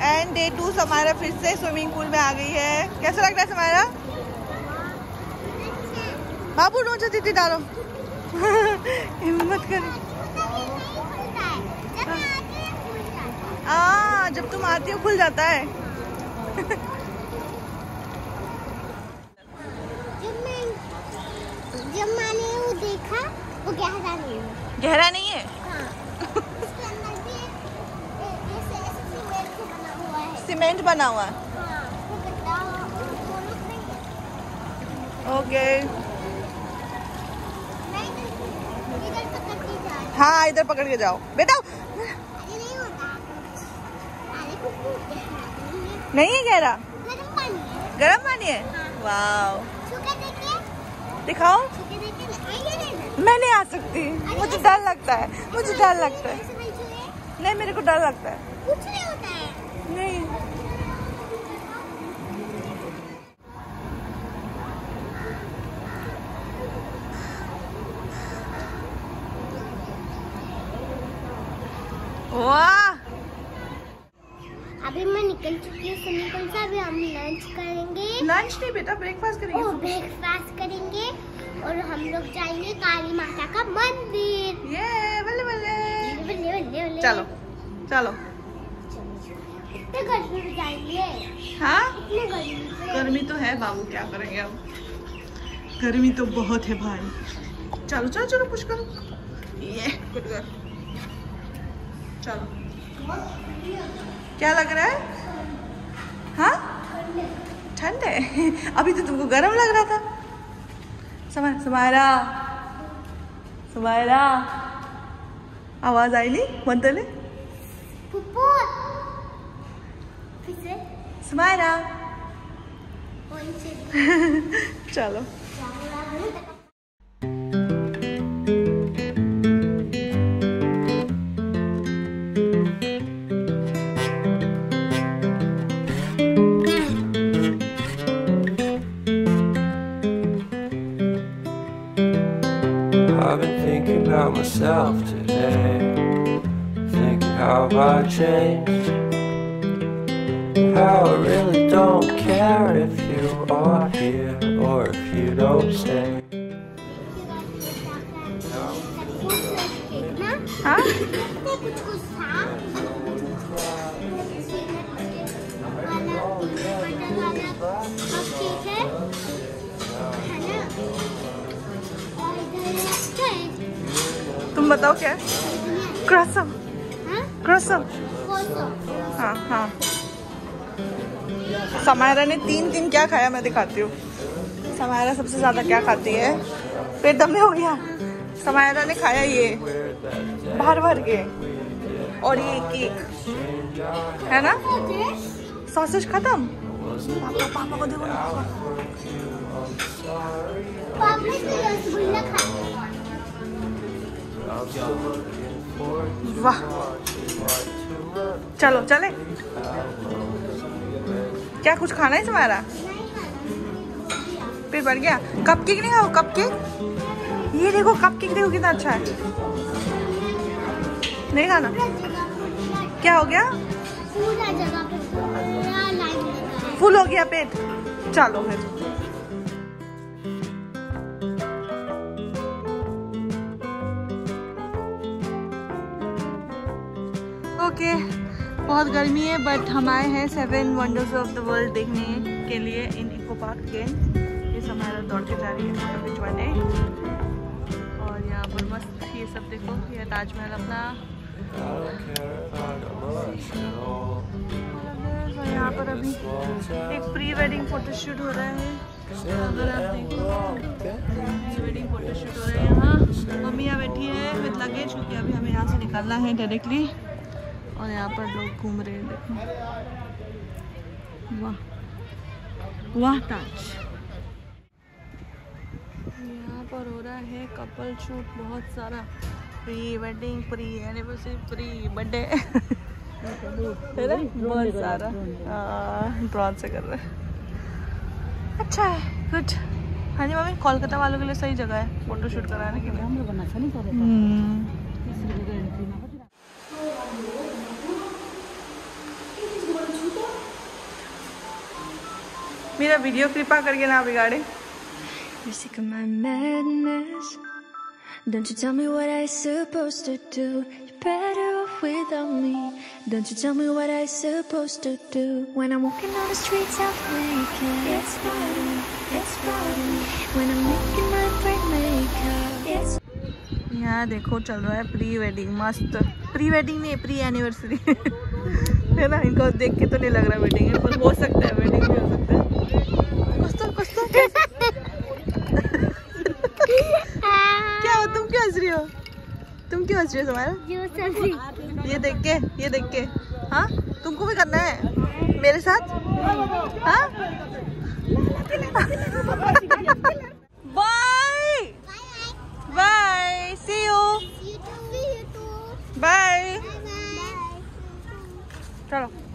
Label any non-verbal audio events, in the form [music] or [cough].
And day to Samara फिर से swimming pool में आ गई है। कैसा लग रहा है समारा बाबू नोचा थी डालो। [laughs] हिम्मत कर। आ, जब तुम आती हो खुल जाता है। जब मैं जब मैंने वो देखा वो गहरा नहीं है। गहरा नहीं है हाँ उसके अंदर भी एक- ए- ऐसे ऐसे सीमेंट से बना हुआ है सीमेंट बना हुआ ओके। हाँ इधर पकड़ के जाओ। बेटा, नहीं है गहरा? गर्म पानी है? है हाँ। देखे दिखाओ। मैं नहीं आ सकती। मुझे डर लगता है। मुझे डर लगता है। नहीं, मेरे को डर लगता है। कुछ नहीं होता है। नहीं। अभी मैं निकल चुकी हूँ सनी कौन सा अभी हम लंच करेंगे। लंच नहीं बेटा ब्रेकफास्ट करेंगे ब्रेकफास्ट करेंगे। और हम लोग जाएँगे काली माता का मंदिर। ये बल्ले बल्ले। बल्ले बल्ले बल्ले। चलो चलो। इतने गर्मी में जाएँगे। हाँ? इतने गर्मी गर्मी तो है बाबू क्या करेंगे अब? गर्मी तो बहुत है भाई। चलो चलो चलो कुछ करो। ये कुछ कर। चलो। क्या लग रहा है? हाँ? ठंड है। अभी तो तुमको गर्म लग रहा था। समय सुमायरा। सुमायरा। आवाज़ आई नहीं? से सुमायरा वहीं से चलो [laughs] I've been thinking about myself today. Thinking how I changed. How I really don't care if you are here or if you don't stay. कितना हाँ कुछ कुछ था ठीक है है ना और इधर क्या है तुम बताओ क्या क्रसम हाँ क्रसम कौन सा हाँ हाँ समायरा ने तीन तीन क्या खाया मैं दिखाती हूँ। समायरा सबसे ज़्यादा क्या खाती है? पेट दमे हो गया। समायरा ने खाया ये। भर भर के। और ये केक। है ना? सॉसेज खत्म। पापा पापा को देखो वाह। चलो चले। क्या कुछ खाना है तुम्हारा? पेट भर गया। कप केक नहीं खाओ कप केक ये देखो कप केक देखो कितना अच्छा है। नहीं खाना? क्या हो गया? फुल हो गया पेट। चलो फिर। ओके बहुत गर्मी है बट हम आए हैं seven wonders of the world देखने के लिए इन इको पार्क के। ये सब हमारा दौड़ के जा रही है फ़ोटो और यहाँ पर मस्त ये सब देखो, ये ताजमहल अपना। यहाँ पर अभी एक प्री वेडिंग फोटोशूट हो रहा है। अगर आप देखो वेडिंग फोटोशूट हो रहा है यहाँ। मम्मी यहाँ बैठी है विद लगेज क्योंकि अभी हमें यहाँ से निकलना है डायरेक्टली और यहाँ पर लोग घूम रहे हैं देखो। वाह। वाह ताज। यहाँ पर हो रहा है कपल शूट बहुत सारा pre wedding pre anniversary pre birthday है ना? बहुत सारा। ड्रॉन से कर रहे हैं। अच्छा है गुड हाँ जी मम्मी कोलकाता वालों के लिए सही जगह है फ़ोटो शूट कराने के लिए। हम्म। मेरा वीडियो कृपा करके ना बिगाड़े You're sick of my madness. Don't you tell me what I supposed to do. You're better off without me. Don't you tell me what I supposed to do. When I'm walking on the streets half naked. It's party, it's party. When I'm making my break makeup. It's यहाँ देखो चल रहा है pre wedding मस्त pre wedding नहीं pre anniversary है ना इनको देख के तो नहीं लग रहा वेडिंग है पर हो सकता है वेडिंग भी हो सकता है कुछ [laughs] कुछ क्या हो तुम क्यों हंस रही हो? तुम क्यों हंस रही हो तुम्हारा? ये देख के ये देख के। हाँ? तुमको भी करना है? मेरे साथ? हाँ? Bye bye see you. Bye. चलो।